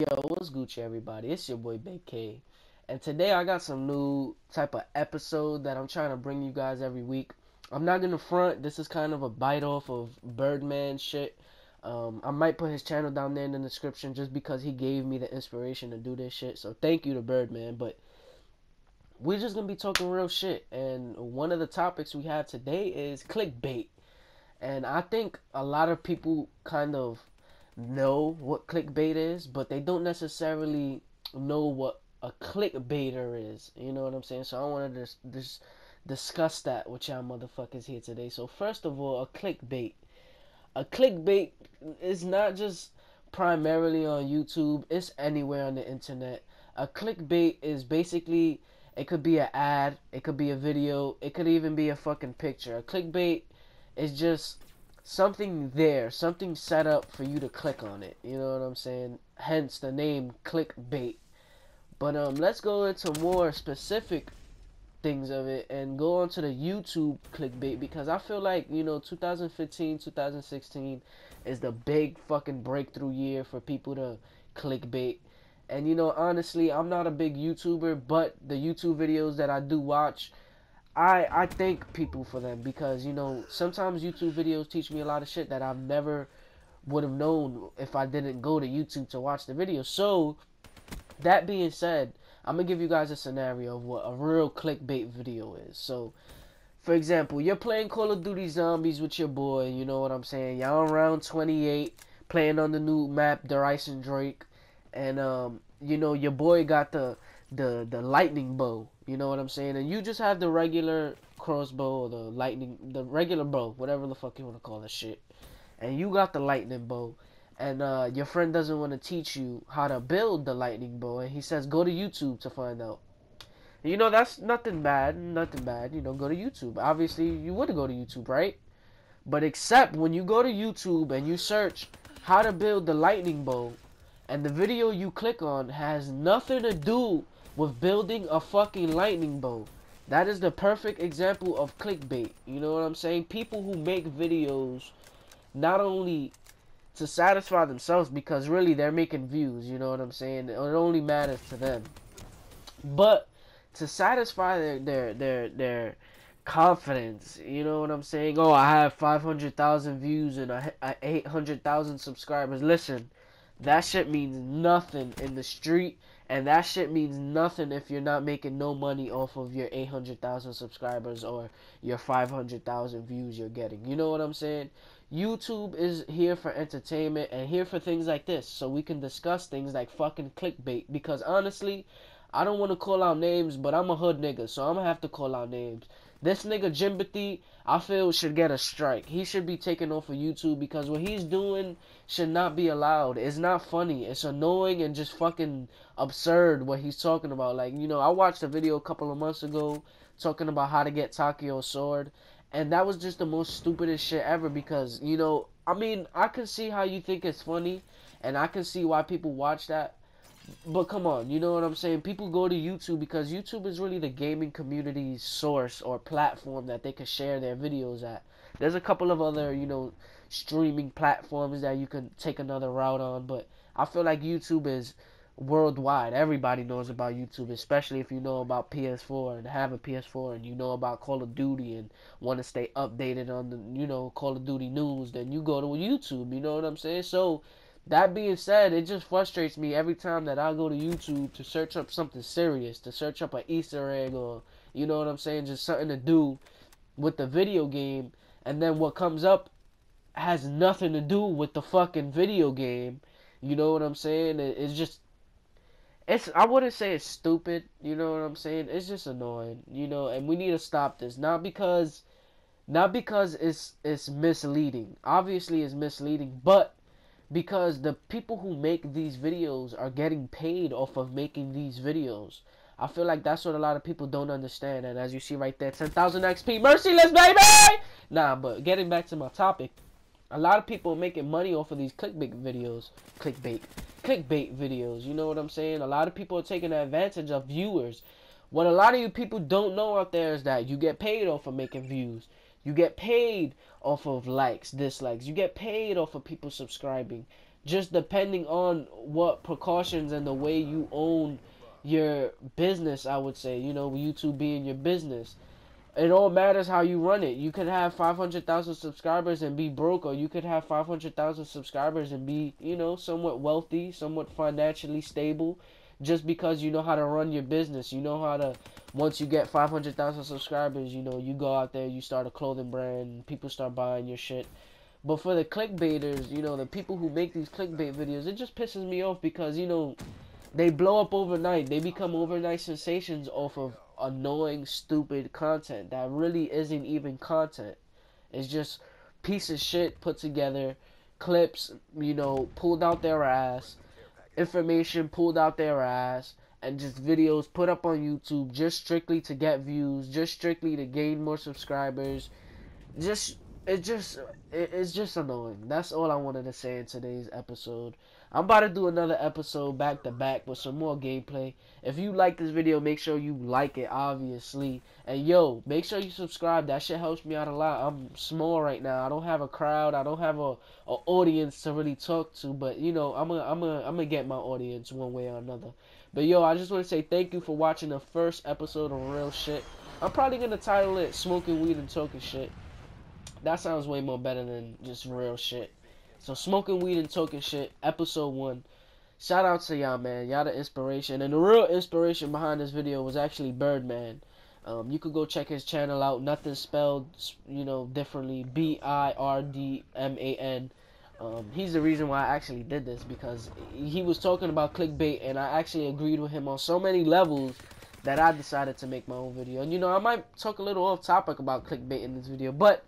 Yo, what's Gucci, everybody? It's your boy Big K, and today I got some new type of episode that I'm trying to bring you guys every week. I'm not gonna front. This is kind of a bite off of Birdman shit. Um, I might put his channel down there in the description just because he gave me the inspiration to do this shit. So thank you to Birdman. But we're just gonna be talking real shit, and one of the topics we have today is clickbait. And I think a lot of people kind of know what clickbait is, but they don't necessarily know what a clickbaiter is. You know what I'm saying? So I wanted to just, just discuss that with y'all motherfuckers here today. So first of all, a clickbait. A clickbait is not just primarily on YouTube, it's anywhere on the internet. A clickbait is basically it could be an ad, it could be a video, it could even be a fucking picture. A clickbait is just something there, something set up for you to click on it. You know what I'm saying? Hence the name clickbait. But um, let's go into more specific things of it and go on to the YouTube clickbait because I feel like you know 2015, 2016 is the big fucking breakthrough year for people to clickbait. And you know, honestly, I'm not a big YouTuber, but the YouTube videos that I do watch, I I thank people for them because you know sometimes YouTube videos teach me a lot of shit that I've never would have known if I didn't go to YouTube to watch the video. So that being said, I'm gonna give you guys a scenario of what a real clickbait video is. So, for example, you're playing Call of Duty Zombies with your boy. You know what I'm saying? Y'all around 28, playing on the new map, Der Drake, and um, you know your boy got the the the lightning bow. You know what I'm saying? And you just have the regular crossbow or the lightning, the regular bow, whatever the fuck you want to call that shit. And you got the lightning bow, and uh, your friend doesn't want to teach you how to build the lightning bow, and he says go to YouTube to find out. You know that's nothing bad, nothing bad. You know, go to YouTube. Obviously, you would go to YouTube, right? But except when you go to YouTube and you search how to build the lightning bow, and the video you click on has nothing to do with building a fucking lightning bolt. That is the perfect example of clickbait. You know what I'm saying? People who make videos not only to satisfy themselves because really they're making views, you know what I'm saying? It only matters to them. But to satisfy their their their their confidence, you know what I'm saying? Oh, I have 500,000 views and 800,000 subscribers. Listen, that shit means nothing in the street, and that shit means nothing if you're not making no money off of your 800,000 subscribers or your 500,000 views you're getting. You know what I'm saying? YouTube is here for entertainment and here for things like this, so we can discuss things like fucking clickbait. Because honestly, I don't want to call out names, but I'm a hood nigga, so I'm gonna have to call out names. This nigga Jimbathy, I feel should get a strike. He should be taken off of YouTube because what he's doing should not be allowed. It's not funny. It's annoying and just fucking absurd what he's talking about. Like, you know, I watched a video a couple of months ago talking about how to get Takeo sword. And that was just the most stupidest shit ever because, you know, I mean, I can see how you think it's funny and I can see why people watch that but come on, you know what I'm saying? People go to YouTube because YouTube is really the gaming community's source or platform that they can share their videos at. There's a couple of other, you know, streaming platforms that you can take another route on, but I feel like YouTube is worldwide. Everybody knows about YouTube, especially if you know about PS4 and have a PS4 and you know about Call of Duty and want to stay updated on the, you know, Call of Duty news, then you go to YouTube, you know what I'm saying? So that being said, it just frustrates me every time that I go to YouTube to search up something serious, to search up an Easter egg or, you know what I'm saying, just something to do with the video game, and then what comes up has nothing to do with the fucking video game. You know what I'm saying? It's just it's I wouldn't say it's stupid, you know what I'm saying? It's just annoying, you know, and we need to stop this. Not because not because it's it's misleading. Obviously it's misleading, but because the people who make these videos are getting paid off of making these videos. I feel like that's what a lot of people don't understand. And as you see right there, 10,000 XP, merciless, baby! Nah, but getting back to my topic, a lot of people making money off of these clickbait videos. Clickbait. Clickbait videos, you know what I'm saying? A lot of people are taking advantage of viewers. What a lot of you people don't know out there is that you get paid off of making views. You get paid off of likes, dislikes. You get paid off of people subscribing. just depending on what precautions and the way you own your business, I would say, you know, YouTube being your business. It all matters how you run it. You could have 500,000 subscribers and be broke, or you could have 500,000 subscribers and be, you know, somewhat wealthy, somewhat financially stable, just because you know how to run your business. You know how to, once you get 500,000 subscribers, you know, you go out there, you start a clothing brand, people start buying your shit. But for the clickbaiters, you know, the people who make these clickbait videos, it just pisses me off because, you know, they blow up overnight. They become overnight sensations off of annoying, stupid content that really isn't even content. It's just piece of shit put together, clips, you know, pulled out their ass, information pulled out their ass, and just videos put up on YouTube just strictly to get views, just strictly to gain more subscribers. Just it just it, it's just annoying. That's all I wanted to say in today's episode. I'm about to do another episode back to back with some more gameplay. If you like this video, make sure you like it, obviously. And yo, make sure you subscribe. That shit helps me out a lot. I'm small right now. I don't have a crowd. I don't have a, a audience to really talk to. But you know, I'm gonna I'm gonna I'm gonna get my audience one way or another. But yo, I just want to say thank you for watching the first episode of Real Shit. I'm probably gonna title it "Smoking Weed and Talking Shit." That sounds way more better than just real shit. So smoking weed and talking shit, episode one. Shout out to y'all, man. Y'all the inspiration. And the real inspiration behind this video was actually Birdman. Um, you could go check his channel out. Nothing spelled, you know, differently. B I R D M A N. Um, he's the reason why I actually did this because he was talking about clickbait, and I actually agreed with him on so many levels that I decided to make my own video. And you know, I might talk a little off topic about clickbait in this video, but